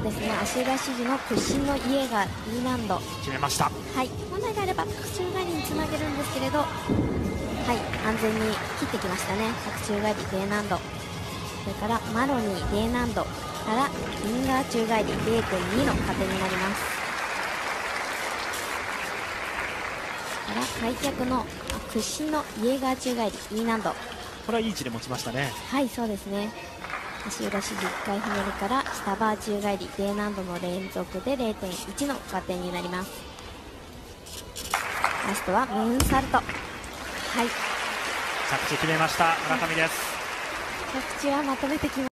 こですね。足裏支持の屈伸の家が E 難度。決めました。はい。本来であれば白宙返りにつなげるんですけれどはい。安全に切ってきましたね。白宙返り D 難度。それからマロニー D 難度からリンガー宙返り0.2の加点になります。から開脚の屈伸のイエーガー宙返り E 難度。これはいい位置で持ちましたね。はいそうですね足裏支持1回ひねりから下バー宙返り D 難度の連続で0.1の加点になります。ラストはムーンサルト。はい。着地決めました。村上です。着地はまとめてきま